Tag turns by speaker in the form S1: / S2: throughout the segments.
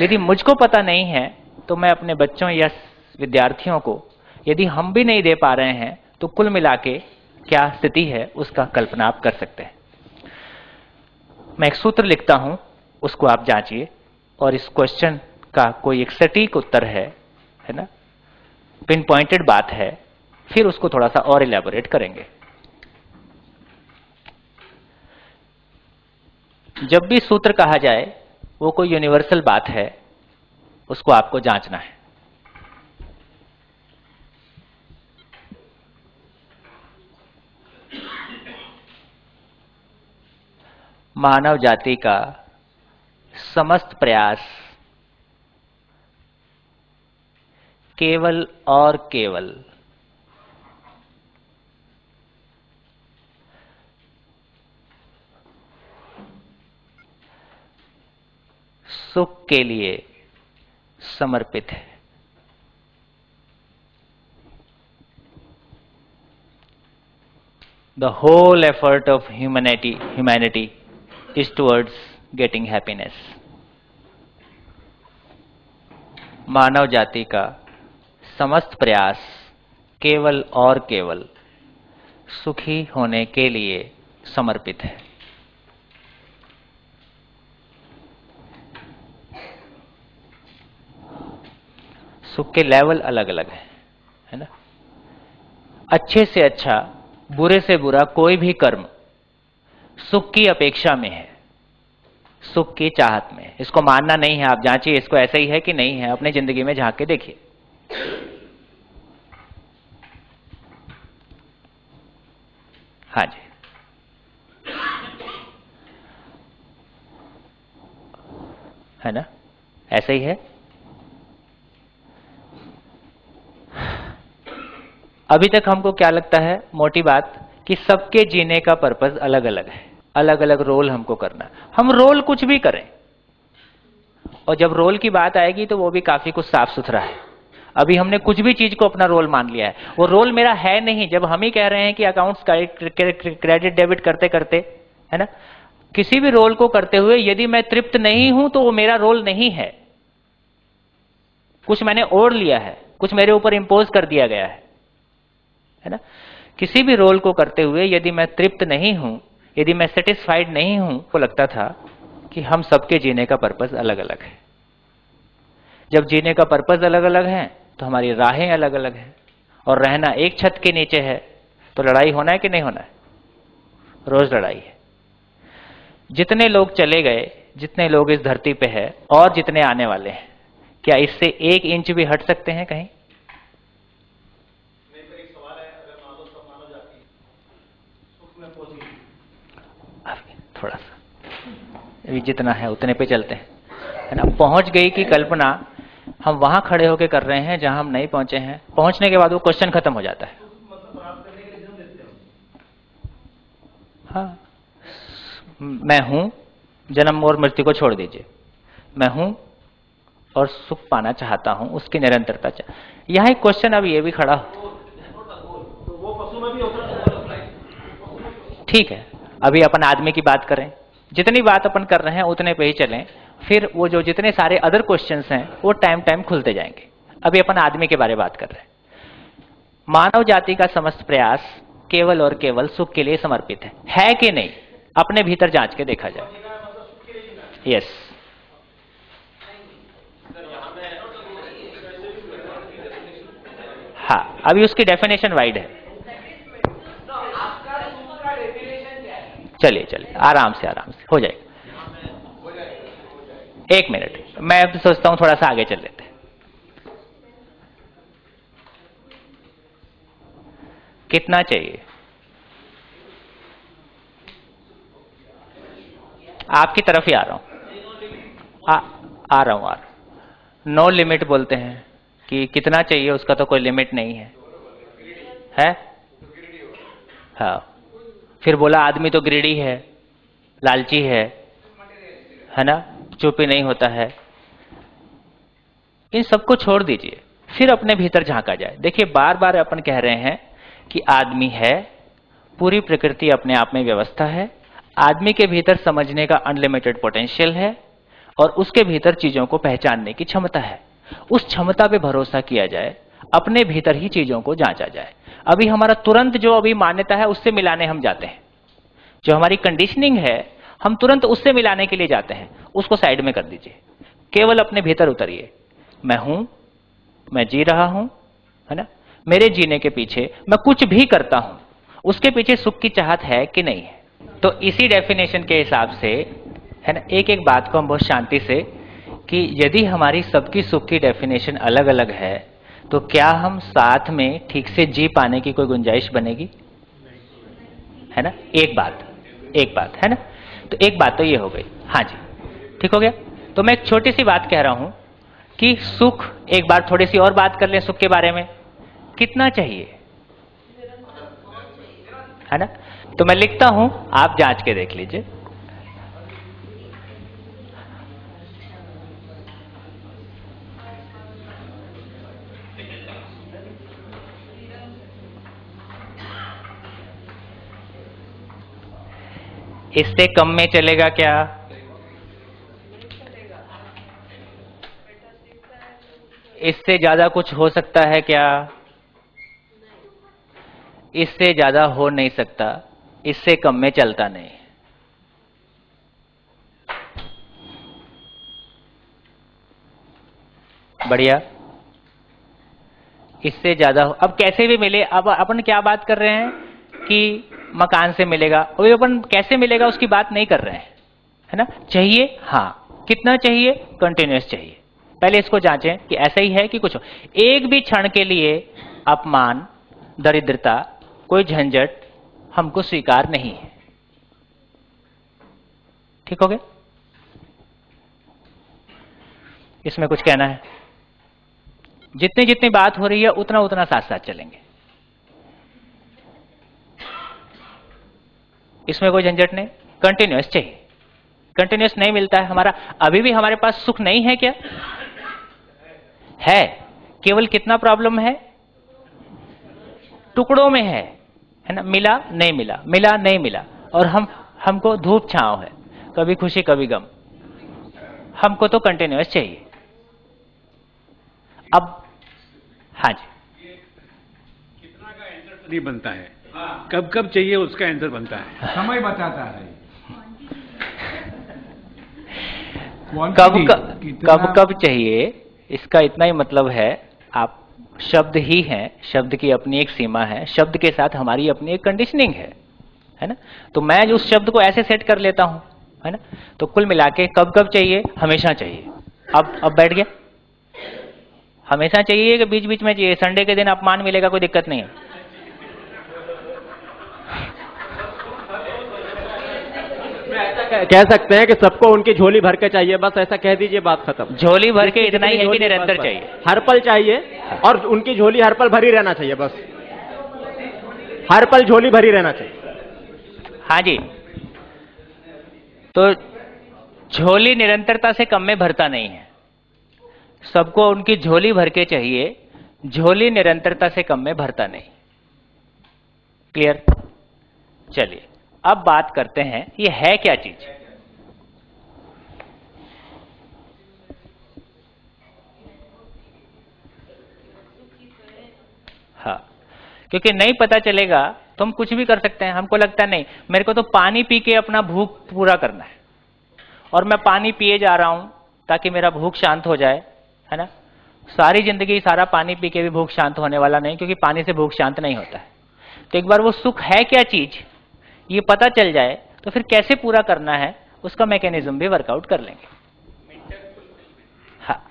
S1: यदि मुझको पता नहीं है तो मैं अपने बच्चों या विद्यार्थियों को, यदि हम भी नहीं दे पा रहे हैं तो कुल मिला के क्या स्थिति है, उसका कल्पना आप कर सकते हैं। मैं एक सूत्र लिखता हूँ, उसको आप जांचिए, और इस क्वेश्चन का कोई एक सटीक उत्तर है है ना? पिन पॉइंटेड बात है, फिर उसको थोड़ा सा और इलेबोरेट करेंगे। जब भी सूत्र कहा जाए वो कोई यूनिवर्सल बात है, उसको आपको जांचना है। मानव जाति का समस्त प्रयास केवल और केवल सुख के लिए समर्पित है। The whole effort of humanity humanity is towards getting happiness मानव जाति का समस्त प्रयास केवल और केवल सुखी होने के लिए समर्पित है। सुख के लेवल अलग अलग हैं, है ना? अच्छे से अच्छा बुरे से बुरा कोई भी कर्म सुख की अपेक्षा में है, सुख की चाहत में इसको मानना नहीं है, आप जांचिए, इसको ऐसा ही है कि नहीं है, अपनी ज़िंदगी में झाँक के देखिए। हाँ जी। है ना? ऐसा ही है? अभी तक हमको क्या लगता है, मोटी बात, कि सबके जीने का पर्पज अलग अलग है। अलग अलग रोल हमको करना हम रोल कुछ भी करें, और जब रोल की बात आएगी तो वो भी काफ़ी कुछ साफ़ सुथरा है। अभी हमने कुछ भी चीज़ को अपना रोल मान लिया है। वो रोल मेरा है नहीं, जब हम ही कह रहे हैं कि अकाउंट्स क्रेडिट डेबिट करते करते है ना? किसी भी रोल को करते हुए यदि मैं तृप्त नहीं हूँ तो वो मेरा रोल नहीं है। कुछ मैंने ओढ़ लिया है, कुछ मेरे ऊपर इंपोज कर दिया गया है। है ना? किसी भी रोल को करते हुए यदि मैं तृप्त नहीं हूँ, यदि मैं सेटिस्फाइड नहीं हूँ तो लगता था कि हम सबके जीने का पर्पज अलग अलग है। जब जीने का पर्पज अलग अलग है तो हमारी राहें अलग अलग हैं और रहना एक छत के नीचे है तो लड़ाई होना है कि नहीं होना है? रोज लड़ाई है। जितने लोग चले गए, जितने लोग इस धरती पे है और जितने आने वाले हैं, क्या इससे एक इंच भी हट सकते हैं कहीं? थोड़ा सा। अभी जितना है उतने पे चलते हैं। है ना? पहुँच गई की कल्पना, हम वहाँ खड़े होकर कर रहे हैं जहाँ हम नहीं पहुँचे हैं। पहुँचने के बाद वो क्वेश्चन खत्म हो जाता है। हाँ। मैं हूँ, जन्म और मृत्यु को छोड़ दीजिए। मैं हूँ और सुख पाना चाहता हूँ, उसकी निरंतरता चाह यहाँ एक क्वेश्चन अब ये भी खड़ा ठीक है। अभी अपन आदमी की बात करें, जितनी बात अपन कर रहे हैं उतने पे ही चलें, फिर वो जो जितने सारे अदर क्वेश्चन हैं, वो टाइम टाइम खुलते जाएँगे। अभी अपन आदमी के बारे में बात कर रहे हैं। मानव जाति का समस्त प्रयास केवल और केवल सुख के लिए समर्पित है। है कि नहीं? अपने भीतर जाँच के देखा जाए। यस हाँ अभी उसकी डेफिनेशन वाइड है। चलिए चलिए आराम से आराम से हो जाएगा। एक मिनट मैं सोचता हूँ थोड़ा सा आगे चल लेते कितना चाहिए? आपकी तरफ़ ही आ रहा हूँ। आ, आ रहा हूँ आ रहा हूँ। नो लिमिट बोलते हैं कि कितना चाहिए उसका तो कोई लिमिट नहीं है। है? हाँ। फिर बोला, आदमी तो ग्रीडी है, लालची है है ना? चुप नहीं होता है। इन सबको छोड़ दीजिए, फिर अपने भीतर झांका जाए। देखिए बार बार अपन कह रहे हैं कि आदमी है, पूरी प्रकृति अपने आप में व्यवस्था है, आदमी के भीतर समझने का अनलिमिटेड पोटेंशियल है, और उसके भीतर चीज़ों को पहचानने की क्षमता है। उस क्षमता पे भरोसा किया जाए, अपने भीतर ही चीज़ों को जांचा जाए। अभी हमारा तुरंत जो अभी मान्यता है, उससे मिलाने हम जाते हैं। जो हमारी कंडीशनिंग है, हम तुरंत उससे मिलाने के लिए जाते हैं। उसको साइड में कर दीजिए। केवल अपने भीतर उतरिए। मैं हूँ, मैं जी रहा हूँ, है ना? मेरे जीने के पीछे मैं कुछ भी करता हूँ, उसके पीछे सुख की चाहत है कि नहीं है? तो इसी डेफिनेशन के हिसाब से, है ना एक एक बात को हम बहुत शांति से, कि यदि हमारी सबकी सुख की डेफिनेशन अलग अलग है तो क्या हम साथ में ठीक से जी पाने की कोई गुंजाइश बनेगी? है ना? एक बात एक बात, है ना? तो एक बात तो ये हो गई। हाँ जी। ठीक हो गया? तो मैं एक छोटी सी बात कह रहा हूँ कि सुख, एक बार थोड़ी सी और बात कर लें सुख के बारे में। कितना चाहिए? है ना? तो मैं लिखता हूँ, आप जाँच के देख लीजिए। इससे कम में चलेगा क्या? इससे ज़्यादा कुछ हो सकता है क्या? इससे ज़्यादा हो नहीं सकता। इससे कम में चलता नहीं। बढ़िया। इससे ज़्यादा अब कैसे भी मिले। अब अपन क्या बात कर रहे हैं कि मकान से मिलेगा। अभी अपन कैसे मिलेगा उसकी बात नहीं कर रहे हैं। है ना? चाहिए? हाँ। कितना चाहिए? कंटिन्यूस चाहिए। पहले इसको जांचें कि ऐसा ही है कि कुछ एक भी क्षण के लिए अपमान, दरिद्रता, कोई झंझट हमको स्वीकार नहीं है। ठीक हो गया? इसमें कुछ कहना है। जितनी जितनी बात हो रही है, उतना उतना साथ साथ चलेंगे। इसमें कोई झंझट नहीं। कंटिन्यूस चाहिए। कंटिन्यूस नहीं मिलता है। हमारा अभी भी हमारे पास सुख नहीं है क्या? है। केवल कितना प्रॉब्लम है? टुकड़ों में है। है ना? मिला, नहीं मिला। मिला, नहीं मिला। और हम, हमको धूप छाव है। कभी खुशी, कभी गम। हमको तो कंटिन्यूस चाहिए। अब हाँ जी।
S2: कितना का आंसर नहीं बनता है? कब कब चाहिए उसका आंसर बनता है।
S3: समय बताता है।
S1: कब कब कब कब चाहिए इसका इतना ही मतलब है आप शब्द ही हैं शब्द की अपनी एक सीमा है शब्द के साथ हमारी अपनी एक कंडीशनिंग है है ना? तो मैं उस शब्द को ऐसे सेट कर लेता हूँ है ना? तो कुल मिला के कब कब चाहिए हमेशा चाहिए। अब अब बैठ गया। हमेशा चाहिए कि बीच बीच में चाहिए? संडे के दिन अपमान मिलेगा कोई दिक्कत नहीं है।
S4: कह सकते हैं कि सबको उनकी झोली भर के चाहिए बस ऐसा कह दीजिए बात खत्म।
S1: झोली भर के इतना ही है कि निरंतर चाहिए।
S4: हर पल चाहिए और उनकी झोली हर पल भरी रहना चाहिए बस। हर पल झोली भरी रहना चाहिए।
S1: हाँ जी। तो झोली निरंतरता से कम में भरता नहीं है। सबको उनकी झोली भर के चाहिए झोली निरंतरता से कम में भरता नहीं। क्लियर? चलिए। अब बात करते हैं, ये है क्या चीज़? हाँ क्योंकि नहीं पता चलेगा तो हम कुछ भी कर सकते हैं, हमको लगता नहीं। मेरे को तो पानी पी के अपना भूख पूरा करना है। और मैं पानी पिए जा रहा हूँ, ताकि मेरा भूख शांत हो जाए, है ना? सारी ज़िंदगी सारा पानी पी के भी भूख शांत होने वाला नहीं, क्योंकि पानी से भूख शांत नहीं होता है। तो एक बार वो सुख है क्या चीज़? ये पता चल जाए तो फिर कैसे पूरा करना है, उसका मैकेनिज्म भी वर्कआउट कर लेंगे। हाँ।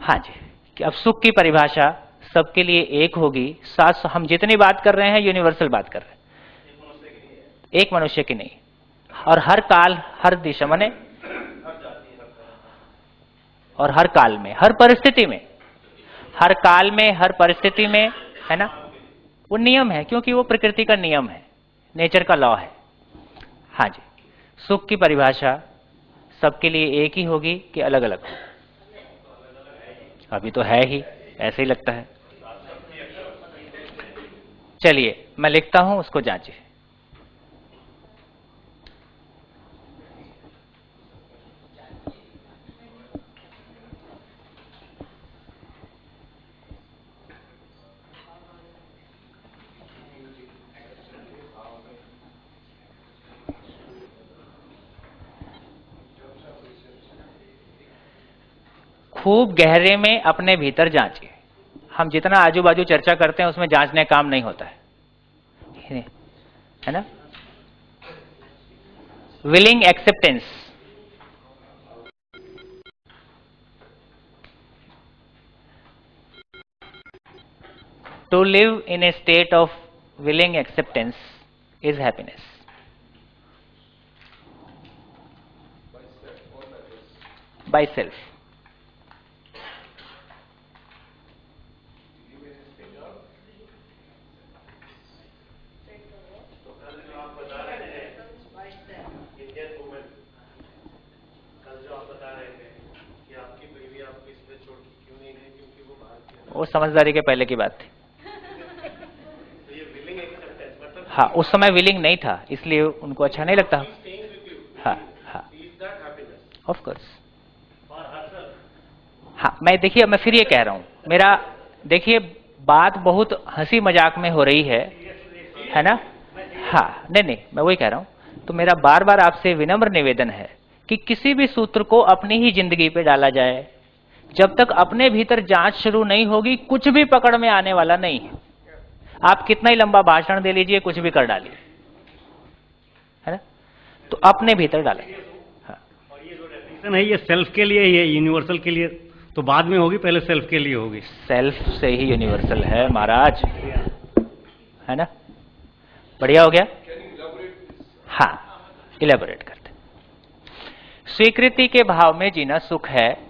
S1: हाँ जी। कि अब सुख की परिभाषा सबके लिए एक होगी साथ हम जितनी बात कर रहे हैं यूनिवर्सल बात कर रहे हैं। एक मनुष्य की नहीं। और हर काल, हर दिशा, माने और हर काल में, हर परिस्थिति में। हर काल में, हर परिस्थिति में, है ना? वो नियम है, क्योंकि वो प्रकृति का नियम है। नेचर का लॉ है। हाँ जी। सुख की परिभाषा सबके लिए एक ही होगी कि अलग अलग हो? अभी तो है ही, ऐसे ही लगता है। चलिए, मैं लिखता हूँ, उसको जांचिए। खूब गहरे में अपने भीतर जांचिए हम जितना आजू बाजू चर्चा करते हैं, उसमें जांचने काम नहीं होता है है ना willing acceptance to live in a state of willing acceptance is happiness. By self. वो समझदारी के पहले की बात थी। हाँ उस समय विलिंग नहीं था, इसलिए उनको अच्छा नहीं लगता। हाँ हाँ। ऑफ़ कोर्स हाँ मैं देखिए, मैं फिर ये कह रहा हूँ। मेरा, देखिए, बात बहुत हँसी मज़ाक में हो रही है है ना? हाँ नहीं नहीं, मैं वही कह रहा हूँ। तो मेरा बार बार आपसे विनम्र निवेदन है कि किसी भी सूत्र को अपनी ही ज़िंदगी पे डाला जाए जब तक अपने भीतर जाँच शुरू नहीं होगी कुछ भी पकड़ में आने वाला नहीं है। आप कितना ही लंबा भाषण दे लीजिए कुछ भी कर डालिए। है ना? तो अपने भीतर डालें। हाँ।
S2: है ये सेल्फ के लिए ही है यूनिवर्सल के लिए। तो बाद में होगी पहले सेल्फ के लिए होगी।
S1: सेल्फ से ही यूनिवर्सल है महाराज। है ना? बढ़िया हो गया? हाँ इलेबोरेट करते स्वीकृति के भाव में जीना सुख है।